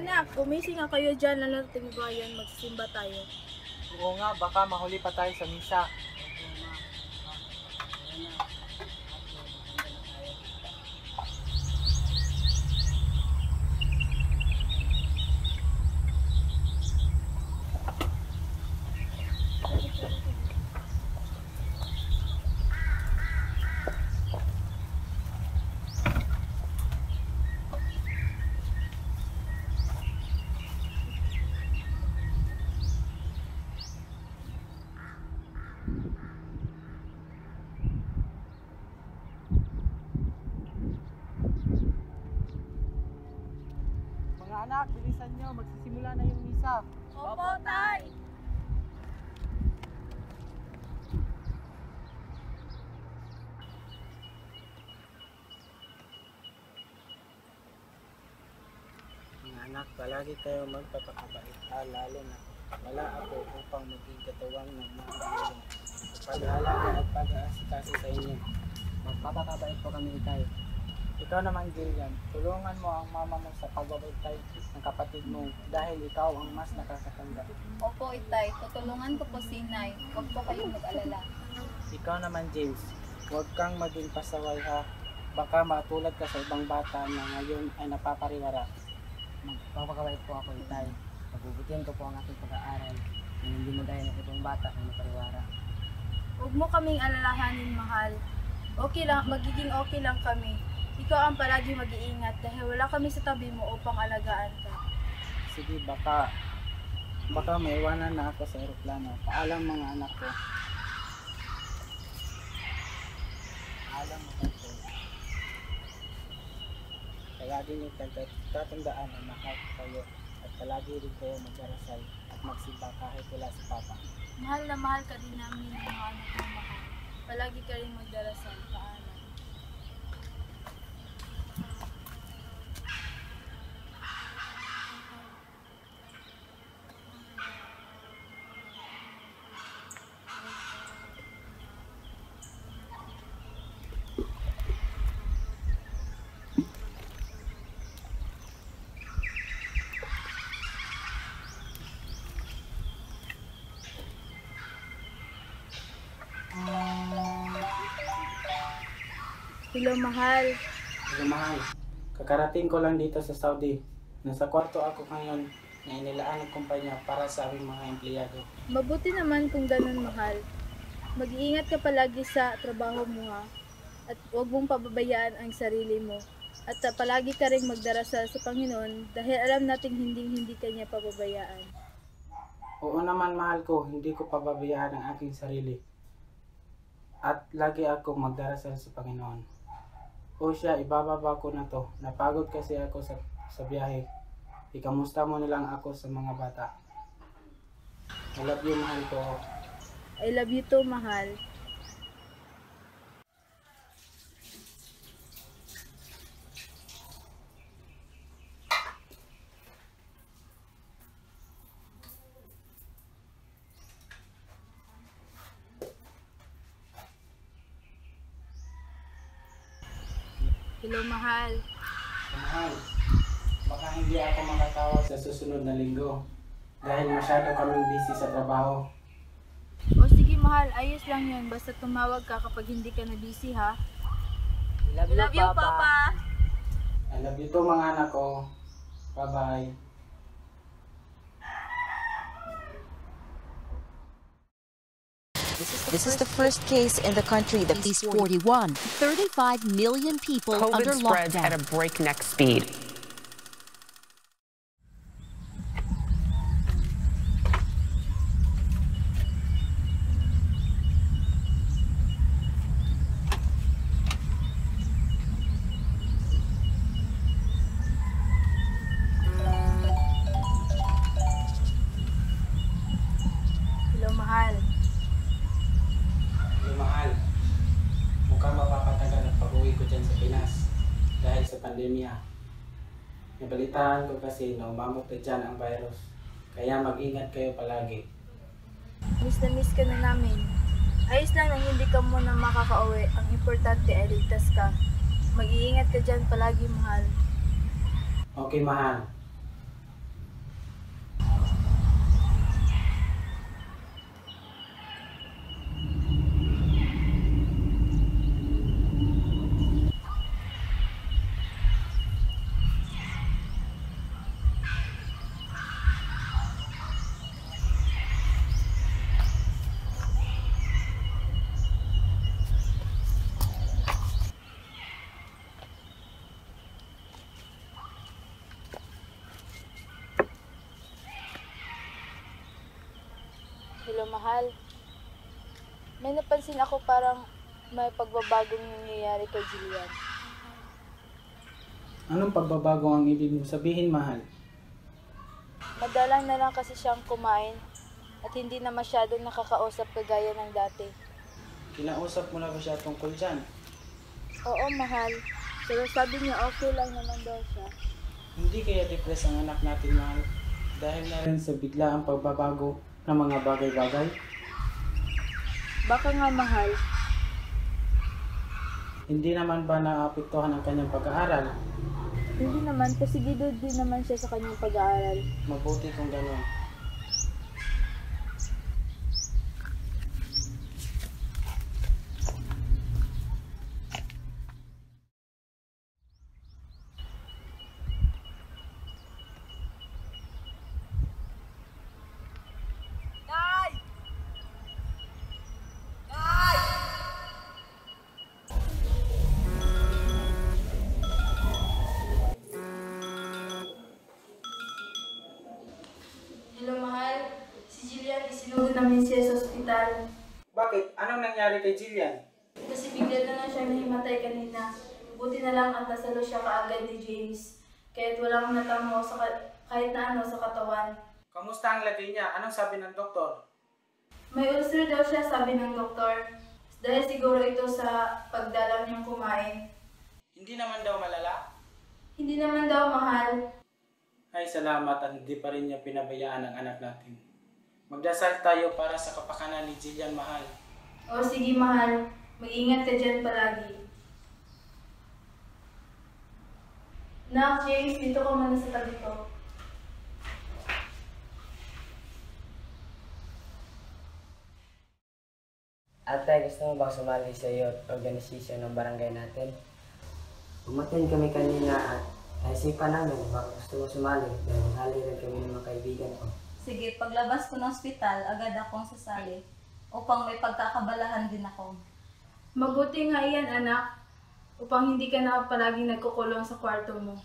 Anak, gumising nga kayo dyan, lalating bayan, magsisimba tayo. Oo nga, baka mahuli pa tayo sa misa. Mga anak, nyo, magsisimula na yung misa. Opo, tay! Mga anak, palagi kayo magpapakabait ha, lalo na wala ako upang maging katuwang ng mga magulang. Pag-aalaga at pag-aasikaso sa inyo. Magpapakabait po kami tayo. Ikaw naman, Gillian, tulungan mo ang mama mo sa pagbabantay ng kapatid mo dahil ikaw ang mas nakakatanda. Opo, itay. Tutulungan ko po si Nay. Huwag po kayong mag-alala. Ikaw naman, James, huwag kang maging pasaway ha. Baka matulad ka sa ibang bata na ngayon ay napapariwara. Magpapakabait po ako, Itay. Pagbubutihan ko po ang aking pag-aaral na hindi mo dahil ng ibang bata na napariwara. Huwag mo kaming alalahanin, mahal. Okay lang, magiging okay lang kami. Ikaw ang palagi mag-iingat dahil wala kami sa tabi mo upang alagaan ka. Sige, baka baka maiwanan na ako sa aeroplano. Paalam mga anak ko. Paalam mga ko. Kaya din yung tanda- tatandaan na mahal ko kayo at palagi rin kayo magdarasal at magsimba kahit wala si Papa. Mahal na mahal ka din namin mga anak mo mahal. Palagi ka rin magdarasal. Paalam. Hello, mahal. Hello, mahal. Kakarating ko lang dito sa Saudi. Nasa kwarto ako ngayon na inilaan ng kumpanya para sa aming mga empleyado. Mabuti naman kung ganun, mahal. Mag-iingat ka palagi sa trabaho mo, ha? At huwag mong pababayaan ang sarili mo. At uh, palagi ka rin magdarasal sa Panginoon dahil alam nating hindi hindi ka niya pababayaan. Oo naman mahal ko, hindi ko pababayaan ang aking sarili. At lagi akong magdarasal sa Panginoon. O siya, ibababa ko na to. Napagod kasi ako sa, sa biyahe. Ikamusta mo na lang ako sa mga bata. I love you, mahal ko. I love you too, mahal. Hello, mahal. Mahal, baka hindi ako makatawag sa susunod na linggo. Dahil masyado kaming busy sa trabaho. O sige, mahal. Ayos lang yun. Basta tumawag ka kapag hindi ka na busy, ha? Love, Love you, Papa. I love you too, mga anak ko. Bye-bye. This is the first case in the country that East 41. 35 million people under COVID spreads lockdown. at a breakneck speed. Hello, mahal. Sa Pinas dahil sa pandemya. Nabalitaan ko kasi na umamot na dyan ang virus. Kaya mag-ingat kayo palagi. Miss na miss ka na namin. Ayos lang na hindi ka muna makakauwi. Ang importante ay ligtas ka. Mag-iingat ka dyan palagi, mahal. Okay, mahal. Hello, mahal. May napansin ako parang may pagbabagong nangyayari kay Jillian. Anong pagbabago ang ibig mong sabihin, mahal? Madalang na lang kasi siyang kumain at hindi na masyadong nakakausap kagaya ng dati. Kinausap mo na ba siya tungkol dyan? Oo, mahal. Pero sabi niya okay lang naman daw siya. Hindi kaya depress ang anak natin, mahal? Dahil na rin sa biglaang pagbabago ng mga bagay-bagay? Baka nga mahal. Hindi naman ba naapektuhan ang kanyang pag-aaral? Hindi naman, pasigido din naman siya sa kanyang pag-aaral. Mabuti kung gano'n. Hello, mahal. Si Jillian, isinuod namin siya sa ospital. Bakit? Anong nangyari kay Jillian? Kasi bigla na lang siya nahimatay kanina. Buti na lang at nasalo siya kaagad ni James. Kaya't walang natamo sa ka- kahit na ano sa katawan. Kamusta ang lagay niya? Anong sabi ng doktor? May ulcer daw siya, sabi ng doktor. Dahil siguro ito sa pagdalaw niyang kumain. Hindi naman daw malala? Hindi naman daw mahal. Ay salamat at hindi pa rin niya pinabayaan ang anak natin. Magdasal tayo para sa kapakanan ni Jillian Mahal. O sige mahal, mag-ingat ka dyan palagi. Nak, James, dito ka muna sa tabi ko. Ate, gusto mo bang sumali sa youth organization ng barangay natin? Umatin kami kanina at naisipan namin baka gusto mo sumali dahil hali rin kami ng mga kaibigan ko. Sige, paglabas ko ng ospital, agad akong sasali upang may pagkakabalahan din ako. Mabuti nga iyan, anak, upang hindi ka na palaging nagkukulong sa kwarto mo.